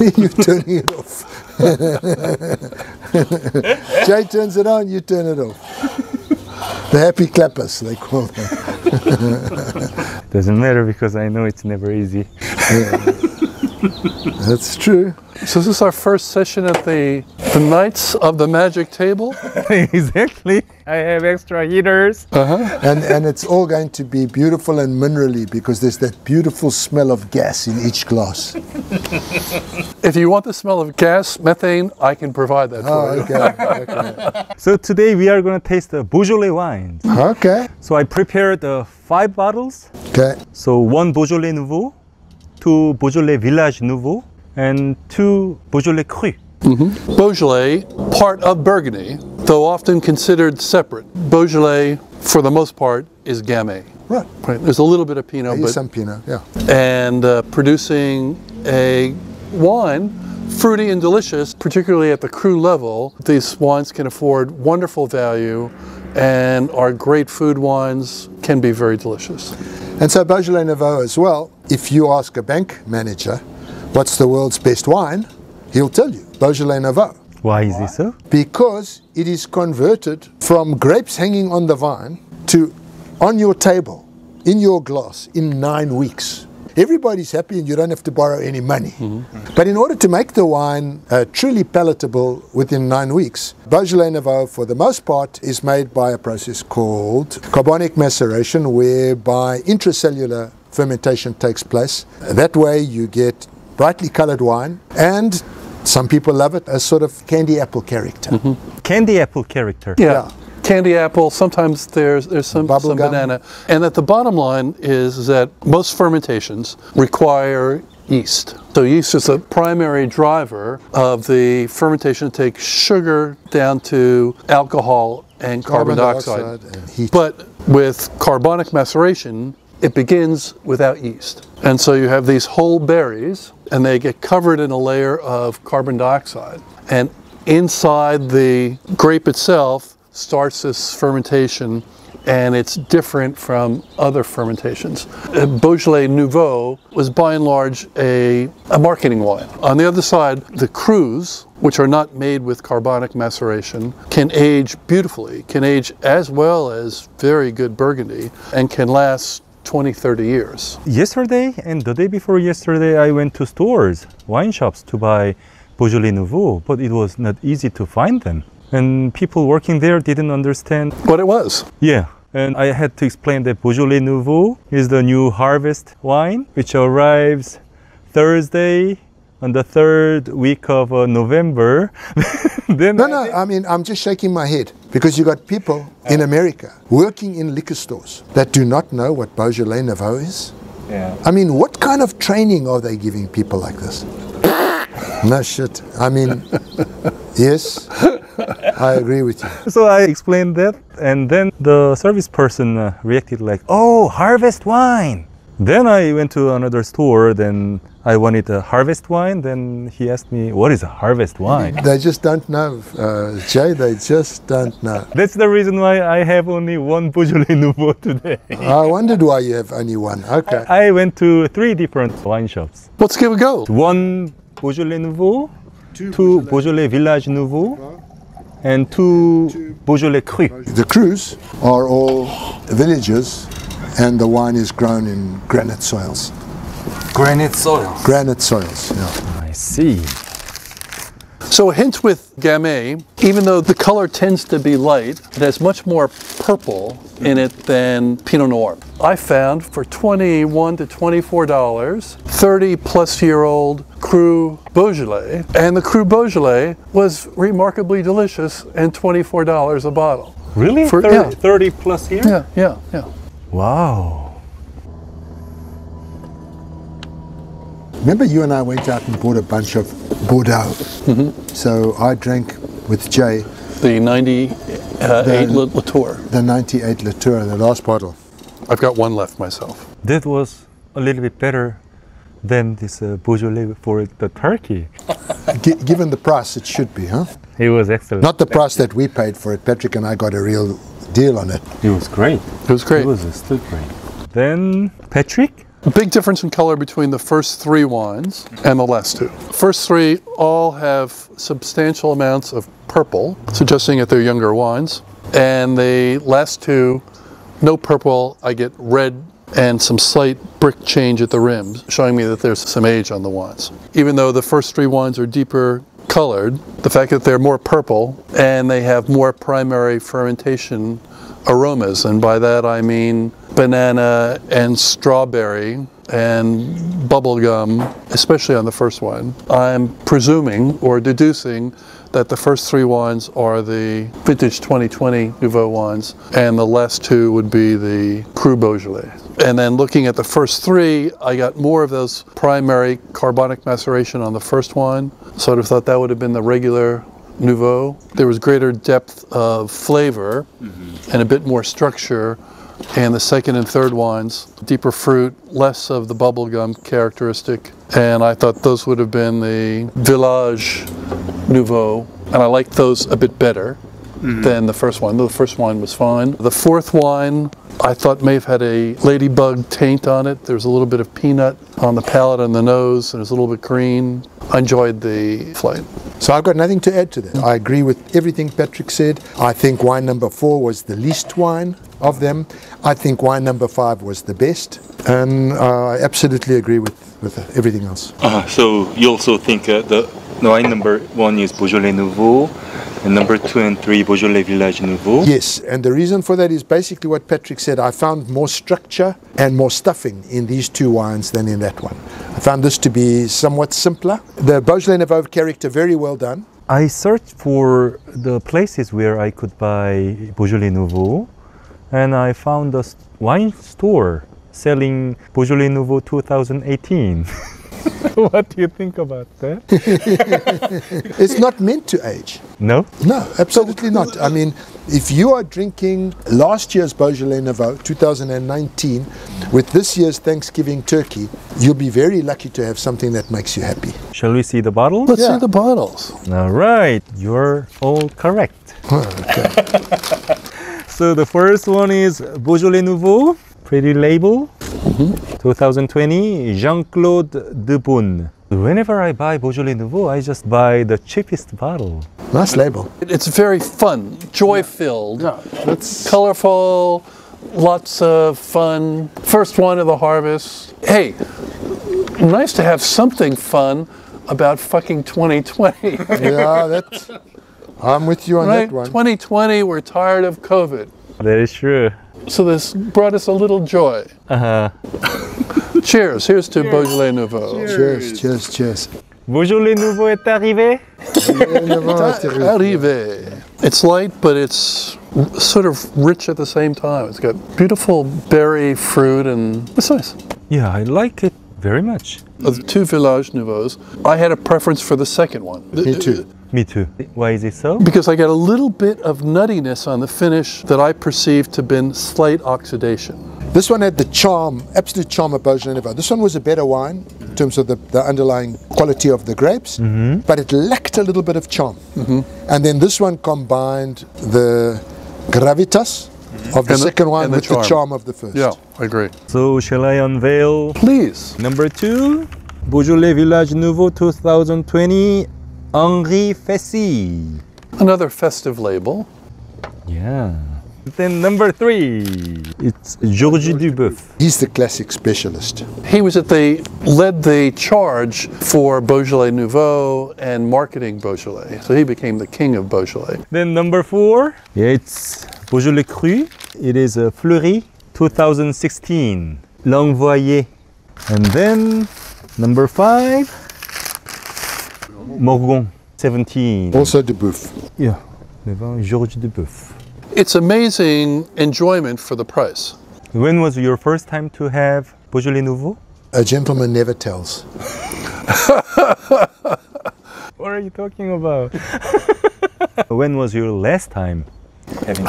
You're turning it off. Jay turns it on, you turn it off. The happy clappers, they call them. Doesn't matter because I know it's never easy. That's true. So this is our first session at the the Knights of the Magic Table. exactly. I have extra heaters. Uh-huh. And, and it's all going to be beautiful and minerally because there's that beautiful smell of gas in each glass. If you want the smell of gas, methane, I can provide that for Oh, you. okay. Okay. So today we are going to taste the Beaujolais wines. okay. So I prepared uh, five bottles. Okay. So one Beaujolais Nouveau, two Beaujolais Village Nouveau, and two Beaujolais Cru. Beaujolais, part of Burgundy, though often considered separate. Beaujolais, for the most part, is Gamay. Right. Right. There's a little bit of Pinot, but some Pinot. Yeah. and uh, producing a wine fruity and delicious, particularly at the cru level. These wines can afford wonderful value and are great food wines, can be very delicious. And so Beaujolais Nouveau as well. If you ask a bank manager, what's the world's best wine? He'll tell you Beaujolais Nouveau. Why is it so? because it is converted from grapes hanging on the vine to on your table, in your glass, in nine weeks. Everybody's happy and you don't have to borrow any money. But in order to make the wine uh, truly palatable within nine weeks, Beaujolais Nouveau, for the most part, is made by a process called carbonic maceration, whereby intracellular fermentation takes place. That way, you get brightly colored wine, and some people love it as sort of candy apple character. Mm-hmm. Candy apple character. Yeah. Yeah. Candy apple, sometimes there's there's some, Bubble some gum. banana. And that the bottom line is that most fermentations require yeast. So yeast is the primary driver of the fermentation to take sugar down to alcohol and carbon, dioxide. and heat. But with carbonic maceration, it begins without yeast. And so you have these whole berries, and they get covered in a layer of carbon dioxide. And inside the grape itself starts this fermentation, and it's different from other fermentations. Uh, Beaujolais Nouveau was by and large a, a marketing wine. On the other side, the crus, which are not made with carbonic maceration, can age beautifully, can age as well as very good Burgundy, and can last 20, 30 years. Yesterday and the day before yesterday, I went to stores, wine shops to buy Beaujolais Nouveau, but it was not easy to find them. And people working there didn't understand. What it was. Yeah. And I had to explain that Beaujolais Nouveau is the new harvest wine, which arrives Thursday on the third week of uh, November. then No, I no, I mean, I'm just shaking my head because you got people in America working in liquor stores that do not know what Beaujolais Nouveau is. Yeah. I mean, what kind of training are they giving people like this? No shit. I mean, yes, I agree with you. So I explained that, and then the service person uh, reacted like, "Oh, harvest wine." Then I went to another store. Then I wanted a harvest wine. Then he asked me, "What is a harvest wine?" They just don't know, uh, Jay. They just don't know. That's the reason why I have only one Beaujolais Nouveau today. I wondered why you have only one. Okay. I went to three different wine shops. Let's give it a go. One Beaujolais Nouveau, two Beaujolais Village Nouveau, and two Beaujolais Cru. The crus are all villages, and the wine is grown in granite soils. Granite soil. Granite soils. Yeah. I see. So a hint with Gamay, even though the color tends to be light, it has much more purple in it than Pinot Noir. I found for 21 to 24 dollars, 30 plus year old Cru Beaujolais, and the Cru Beaujolais was remarkably delicious and 24 dollars a bottle. Really? For- 30, yeah. 30 plus years? Yeah, yeah, yeah. Wow. Remember, you and I went out and bought a bunch of Bordeaux. So I drank with Jay The 98 The- Latour. the 98 Latour, the last bottle. I've got one left myself. That was a little bit better than this uh, Beaujolais for the turkey. Gi- given the price, it should be, huh? It was excellent. Not the price that we paid for it. Patrick and I got a real deal on it. it was great. It was great. It was still great. Then, Patrick, A Big difference in color between the first three wines and the last two. First three all have substantial amounts of purple, suggesting that they're younger wines. And the last two, no purple, I get red and some slight brick change at the rims, showing me that there's some age on the wines. Even though the first three wines are deeper colored, the fact that they're more purple and they have more primary fermentation aromas, and by that I mean banana and strawberry and bubblegum, especially on the first one. I'm presuming or deducing that the first three wines are the vintage 2020 Nouveau wines, and the last two would be the Cru Beaujolais. And then looking at the first three, I got more of those primary carbonic maceration on the first wine. So I'd have thought that would have been the regular Nouveau. There was greater depth of flavor mm-hmm. and a bit more structure. And the second and third wines, deeper fruit, less of the bubblegum characteristic. And I thought those would have been the Village Nouveau. And I liked those a bit better than the first one. The first wine was fine. The fourth wine, I thought may have had a ladybug taint on it. There's a little bit of peanut on the palate and the nose, and it's a little bit green. I enjoyed the flight. So I've got nothing to add to that. I agree with everything Patrick said. I think wine number four was the least wine of them. I think wine number five was the best. And uh, I absolutely agree with, with everything else. Uh, so you also think uh, the the wine number one is Beaujolais Nouveau, and number two and three Beaujolais Village Nouveau. Yes, and the reason for that is basically what Patrick said. I found more structure and more stuffing in these two wines than in that one. I found this to be somewhat simpler. The Beaujolais Nouveau character, very well done. I searched for the places where I could buy Beaujolais Nouveau, and I found a wine store selling Beaujolais Nouveau 2018. what do you think about that? It's not meant to age. No? No, absolutely not. I mean, if you are drinking last year's Beaujolais Nouveau 2019 with this year's Thanksgiving turkey, you'll be very lucky to have something that makes you happy. Shall we see the bottle? Let's Yeah. see the bottles. All right, you're all correct. Oh, so the first one is Beaujolais Nouveau, pretty label, mm-hmm. 2020, Jean-Claude Deboon. Whenever I buy Beaujolais Nouveau, I just buy the cheapest bottle. Nice label. It's very fun, joy filled, That's colorful, lots of fun. First one of the harvest. Hey, nice to have something fun about fucking 2020. yeah, that's. I'm with you on right? that one. 2020, we're tired of COVID. That is true. So this brought us a little joy. Uh-huh. Cheers. Here's to Beaujolais Nouveau. Cheers, cheers, cheers. Beaujolais Nouveau est arrivé. Arrive. It's light, but it's sort of rich at the same time. It's got beautiful berry fruit and it's nice. Yeah, I like it very much. Of the two Village Nouveaux, I had a preference for the second one. Me too. Me too. Why is it so? Because I got a little bit of nuttiness on the finish that I perceived to have been slight oxidation. This one had the charm, absolute charm of Beaujolais Nouveau. This one was a better wine in terms of the, the underlying quality of the grapes, mm-hmm. but it lacked a little bit of charm. Mm-hmm. And then this one combined the gravitas of the And the- second one and the with the charm. charm of the first. Yeah, I agree. So shall I unveil Please. number two? Beaujolais Village Nouveau 2020, Henri Fessy. Another festive label. Yeah. Then number three, it's Georges Duboeuf. He's the classic specialist. He was at the led the charge for Beaujolais Nouveau and marketing Beaujolais. So he became the king of Beaujolais. Then number four, yeah, it's Beaujolais Cru. It is a Fleurie 2016, L'Envoyé. And then number five, Morgon 17. Also Duboeuf. Yeah, le vin Georges Duboeuf. It's amazing enjoyment for the price. When was your first time to have Beaujolais Nouveau? A gentleman never tells. What are you talking about? when was your last time?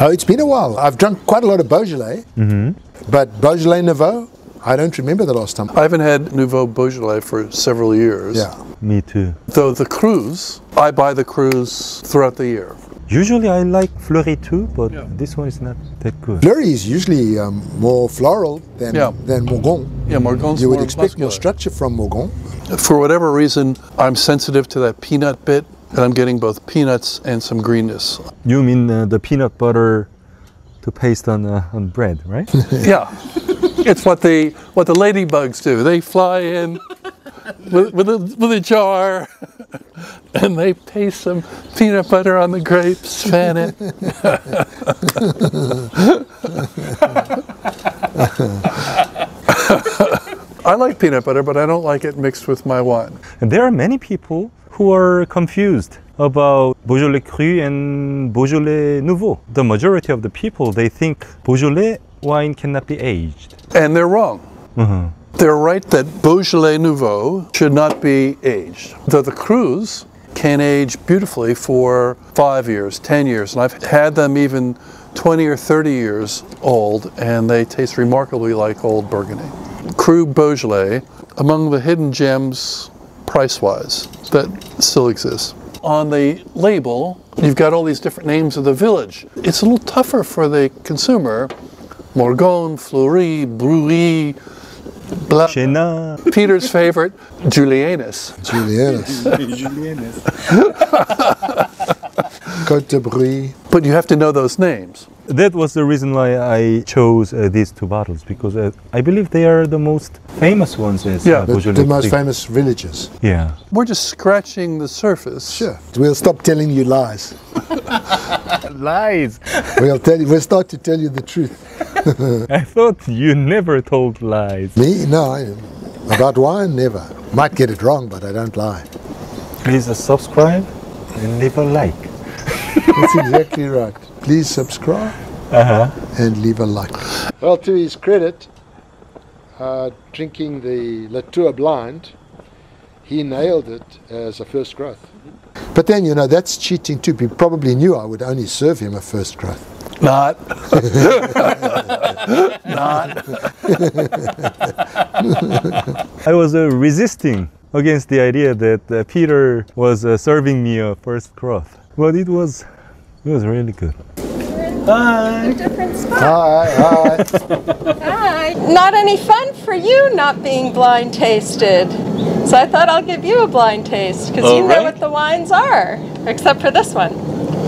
Oh, it's been a while. I've drunk quite a lot of Beaujolais, mm-hmm. but Beaujolais Nouveau, I don't remember the last time. I haven't had Nouveau Beaujolais for several years. Yeah. Me too. Though the crus, I buy the crus throughout the year. Usually I like Fleurie too, but Yeah. this one is not that good. Fleurie is usually um, more floral than, Yeah. than Morgon. Yeah, Morgon's You would more expect more structure from Morgon. For whatever reason, I'm sensitive to that peanut bit, and I'm getting both peanuts and some greenness. You mean uh, the peanut butter to paste on uh, on bread, right? yeah, it's what the what the ladybugs do. They fly in with, with a with a jar, and they paste some peanut butter on the grapes, fan it. I like peanut butter, but I don't like it mixed with my wine. and there are many people who are confused about Beaujolais Cru and Beaujolais Nouveau. The majority of the people they think Beaujolais wine cannot be aged. And they're wrong. Mm-hmm. They're right that Beaujolais Nouveau should not be aged. Though the Crus can age beautifully for five years, 10 years, and I've had them even 20 or 30 years old, and they taste remarkably like old Burgundy. Cru Beaujolais, among the hidden gems price wise that still exists On the label, you've got all these different names of the village. It's a little tougher for the consumer. Morgon, Fleurie, Brouilly, blah. Chénas. Peter's favorite, Juliénas. Juliénas. Côte de Brouilly. But you have to know those names. That was the reason why I chose uh, these two bottles because uh, I believe they are the most famous ones as Yeah, uh, The, the most Cru. famous villages. Yeah. We're just scratching the surface. Sure. We'll stop telling you lies. Lies. We'll tell you. We'll start to tell you the truth. I thought you never told lies. Me? No. I, about wine, never. Might get it wrong, but I don't lie. Please uh, subscribe and leave a like. That's exactly right. Please subscribe Uh-huh. and leave a like. Well, to his credit, uh, drinking the Latour blind, he nailed it as a first growth. But then, you know, that's cheating too. He probably knew I would only serve him a first growth. Not. Not. I was uh, resisting against the idea that uh, Peter was uh, serving me a first growth. But it was it was really good. a different spot. Hi, hi. Hi. Not any fun for you not being blind tasted. So I thought I'll give you a blind taste because you know what the wines are, except for this one.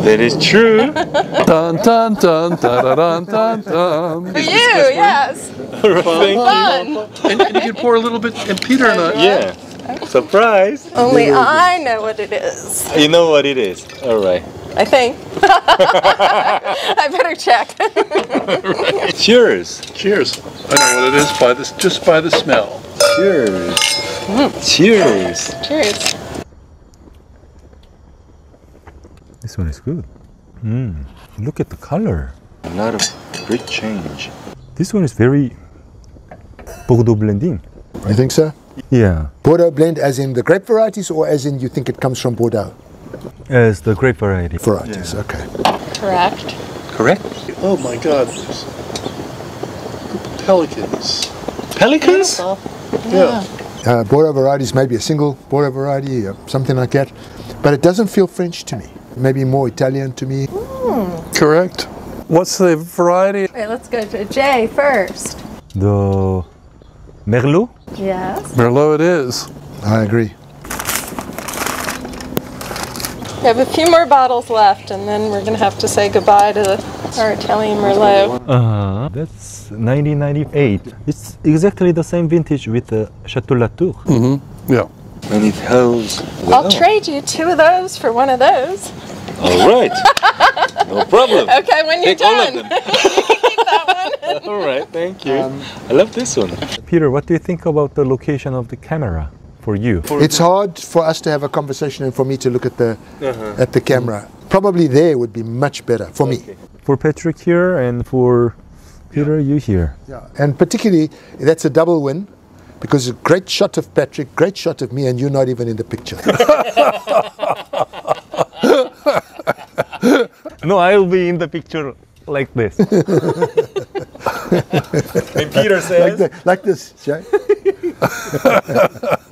That is true. Dun dun dun dun dun dun dun. For you, yes. Fun. And, and you can pour a little bit, and Peter and I. yeah. Surprise. Only I know what it is. You know what it is. All right. I think. I better check. Cheers. Cheers. I know what it is by this, just by the smell. Cheers. Cheers. Cheers. This one is good. Mm. Look at the color. A lot of great change. This one is very Bordeaux blending. You think so? Yeah, Bordeaux blend as in the grape varieties or as in you think it comes from Bordeaux as the grape variety. varieties? Okay. Correct. Correct? Oh my God. Pelicans. Pelicans? Yeah. Uh, Bordeaux varieties, maybe a single Bordeaux variety, or something like that. But it doesn't feel French to me. Maybe more Italian to me. Correct. What's the variety? Wait, let's go to Jay first. The Merlot. Yes. Merlot it is. I agree. We have a few more bottles left, and then we're going to have to say goodbye to our Italian Merlot. Uh-huh. That's 1998. It's exactly the same vintage with the Chateau Latour. Yeah. And it holds well. I'll trade you two of those for one of those. All right. No problem. Okay, when you're Take all of done. them. Keep that one. All right. Thank you. I love this one. Peter, what do you think about the location of the camera for you? It's hard for us to have a conversation and for me to look at the uh-huh. at the camera. Probably there would be much better for me. For Patrick here and for Peter, you here. Yeah. And particularly, that's a double win because a great shot of Patrick, great shot of me, and you're not even in the picture. No, I'll be in the picture like this. And Peter like, says, the, like this, Jay.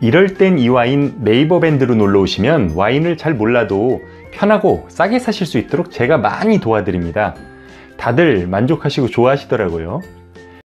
이럴 땐 이 와인 네이버 밴드로 놀러 오시면 와인을 잘 몰라도 편하고 싸게 사실 수 있도록 제가 많이 도와드립니다. 다들 만족하시고 좋아하시더라고요.